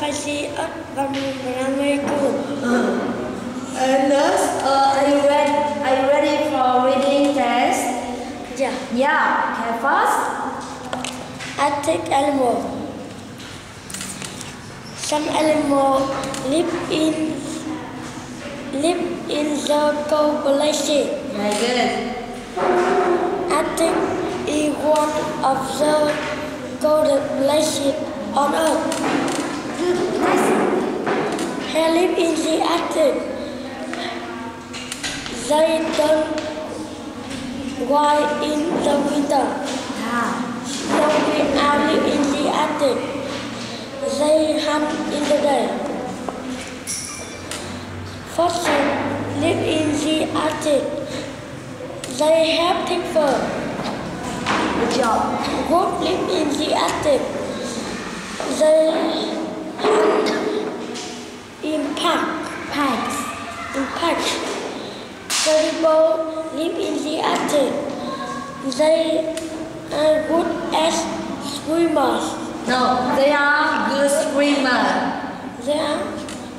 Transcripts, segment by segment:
phải si ớt và mùi và mê cồn. And nurse, uh, are you ready? Are you ready for reading test? Yeah. Yeah. Okay, first. Arctic animal. Some animal live in live in the glacier. Very good. Arctic is one of the coldest glaciers on Earth. They live in the Arctic. They turn white in the winter. Penguins are live in the Arctic. They hunt in the day. Fossils live in the Arctic. They have thick fur. Good job. Goats live in the Arctic. They in pack. Packs. Caribou live in the Arctic. They are good as swimmers. No, they are good swimmer. They are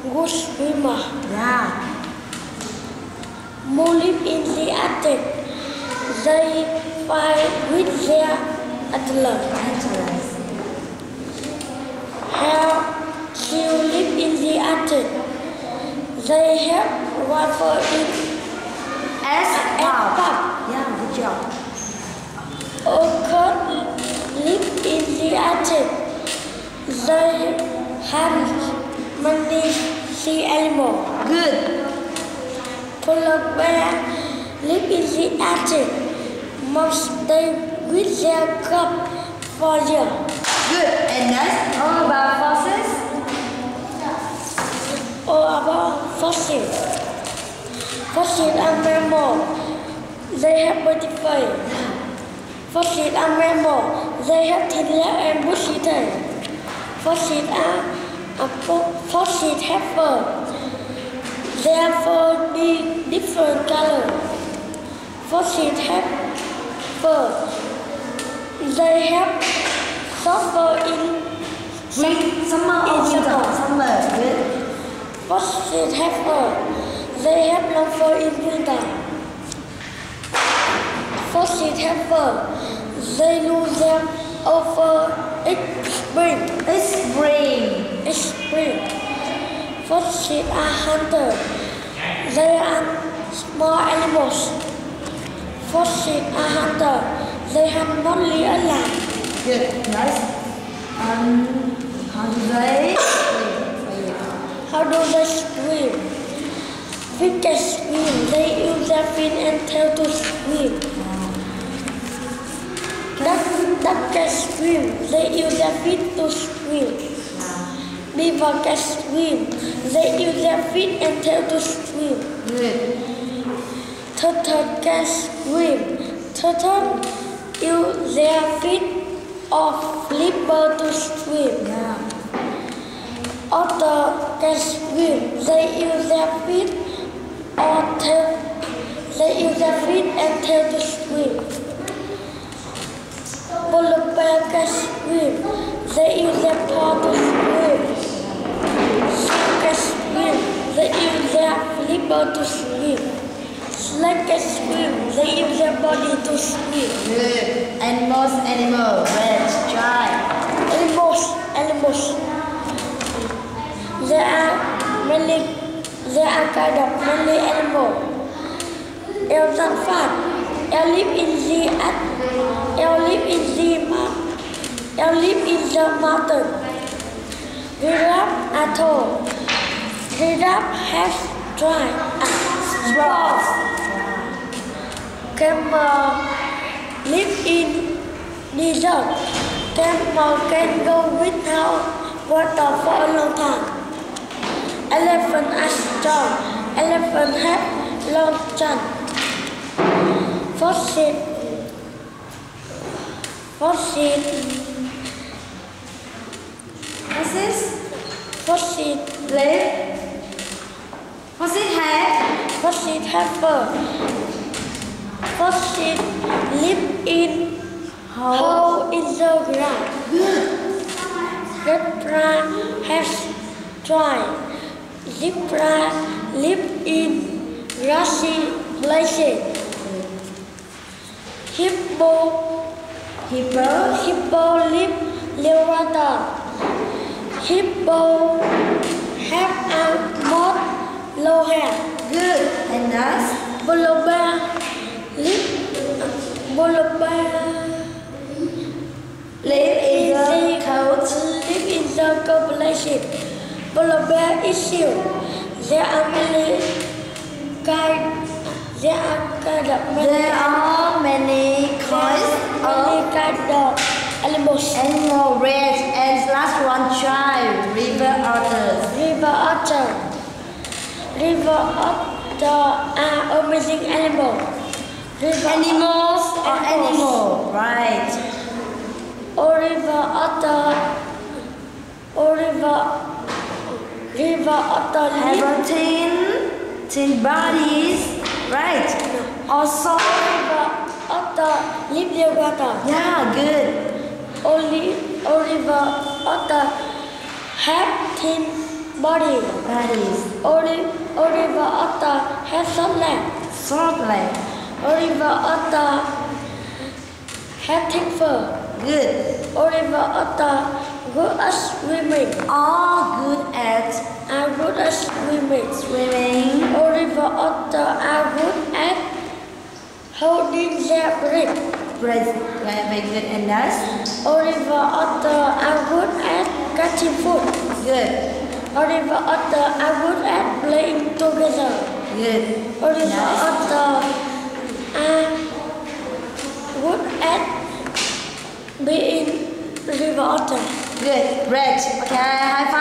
good swimmers. Yeah. Moose live in the Arctic. They fight with their antlers. Excellent. Hare seal live in Arctic. They have water in S. and Wow. pub. Yeah, good job. Orcas live in the attic. They hunt many sea animals. Good. Polar bear live in the attic. Most stay with their cub for years. Good. And next, all about fossils. Or about fossils. Fossils are mammals. They have body face. Fossils are mammals. They have thin legs and bushy tail. Fossils are a fo- fossils have fur. Their fur be different color. Fossils have fur. They have soft fur in Spring, summer or In winter? summer. Good. Fossils have. They have long fur in winter. Fossils have fur. They lose old fur each spring. It's spring. Each spring. Fossils are hunters. They are small animals. Fossils are hunters. They hunt mostly alive. Good. Nice. Um, how do they? How do they swim? Fish can swim. They use their fin and tail to swim. Duck, duck can swim. They use their feet to swim. Beaver can swim. They use their feet and tail to swim. Turtle can swim. Turtle use their feet or flipper to swim. Yeah. Otter can swim. They use their feet or tail. They use their feet and tail to swim. Polar bear can swim. They use their paw to swim. Seal can swim. They use their flipper to swim. Snake can swim. They use their body to swim. Good. Animals, animal. Let's are many, there are kind of elmo, animals. Elephant fat. They live in the at, they live in the mou- live in the mountain. Giraffe are tall. Giraffe has dry spots. Camel live in desert. Camel can go without water for a long time. Elephant are strong. Elephant have long trunk. Fossil. Fossil. Fossil. Live. What's it have? Fossil have fur. Fossil live in hole in the ground. Good. Zebra has dry. Zebra live in grassy places. Hippo, Hippo. hippo live near water. Hippo have a more low hair. Good. And us? Bear live. Bear Live in the cold. live in the cold bear is. There are many kind. There are kind of many, There are many kinds many of kind of animals. animal rats and last one child river otters. River otter. River otter are amazing animals. River Animals or Animals. animal, right? Oh, river otter. Oh, river. River. Have a tin, tin bodies, right? Also, River near water. yeah, good. Only Oliver otter have thin body. Bodies, Only Oliver otter have short leg. short leg, Oliver otter have thick fur. good. Oliver otter good at swimming. All good at Are good at swimming. swimming. Oliver otter are good at holding their breath. Breath, very good. And us, Oliver otter are good at catching food. good, Oliver otter are good at playing together. good. Oliver Nice. otter are good at great. Okay, high five.